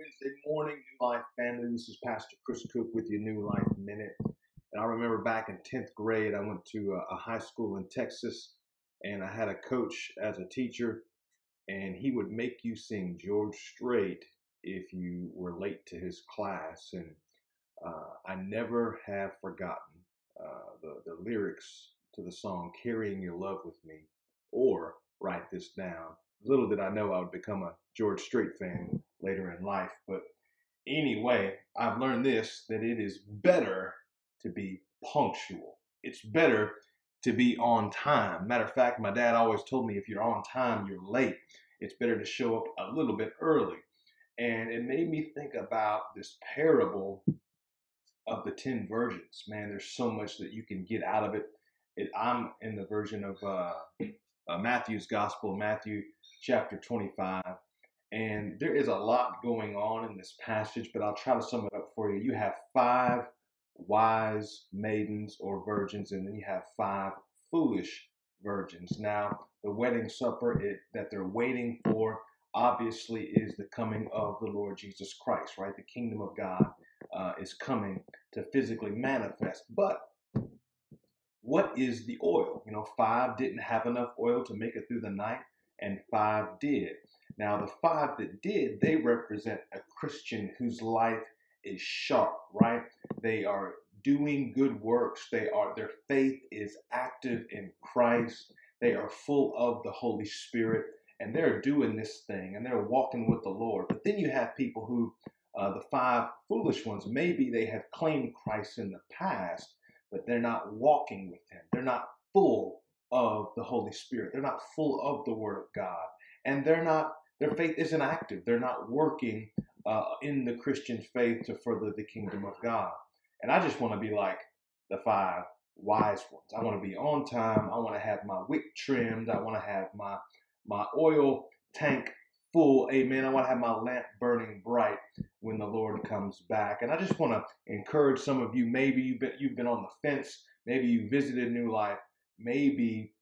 Wednesday morning, New Life family. This is Pastor Chris Cook with your New Life Minute. And I remember back in 10th grade, I went to a, high school in Texas and I had a coach as a teacher, and he would make you sing George Strait if you were late to his class. And uh, I never have forgotten uh, the, the lyrics to the song Carrying Your Love with Me or Write This Down little did I know I would become a George Strait fan later in life. But anyway, I've learned this that it is better to be punctual. It's better to be on time. Matter of fact, my dad always told me if you're on time, you're late. It's better to show up a little bit early. And it made me think about this parable of the 10 virgins. Man, there's so much that you can get out of it. it I'm in the version of uh, uh, Matthew's Gospel, Matthew chapter 25. And there is a lot going on in this passage, but I'll try to sum it up for you. You have five wise maidens or virgins, and then you have five foolish virgins. Now, the wedding supper it, that they're waiting for obviously is the coming of the Lord Jesus Christ, right? The kingdom of God uh, is coming to physically manifest. But what is the oil? You know, five didn't have enough oil to make it through the night and five did. Now, the five that did, they represent a Christian whose life is sharp, right? They are doing good works. They are their faith is active in Christ. They are full of the Holy Spirit, and they're doing this thing and they're walking with the Lord. But then you have people who, uh, the five foolish ones, maybe they have claimed Christ in the past, but they're not walking with Him. They're not full of the Holy Spirit. They're not full of the Word of God. And they're not, their faith isn't active. They're not working uh, in the Christian faith to further the kingdom of God. And I just want to be like the five wise ones. I want to be on time. I want to have my wick trimmed. I want to have my my oil tank full. Amen. I want to have my lamp burning bright when the Lord comes back. And I just want to encourage some of you. Maybe you've been you've been on the fence. Maybe you visited New Life maybe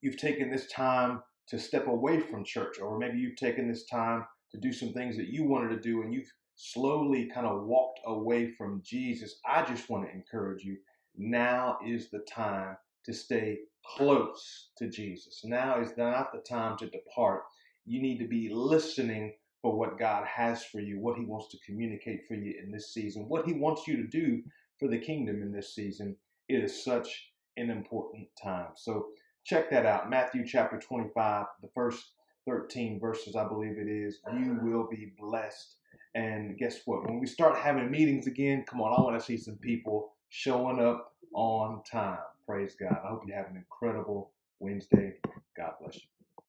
you've taken this time to step away from church, or maybe you've taken this time to do some things that you wanted to do and you've slowly kind of walked away from Jesus. I just want to encourage you now is the time to stay close to Jesus. Now is not the time to depart. You need to be listening for what God has for you, what He wants to communicate for you in this season, what He wants you to do for the kingdom in this season. It is such an important time. So check that out. Matthew chapter 25, the first 13 verses, I believe it is. You will be blessed. And guess what? When we start having meetings again, come on, I want to see some people showing up on time. Praise God. I hope you have an incredible Wednesday. God bless you.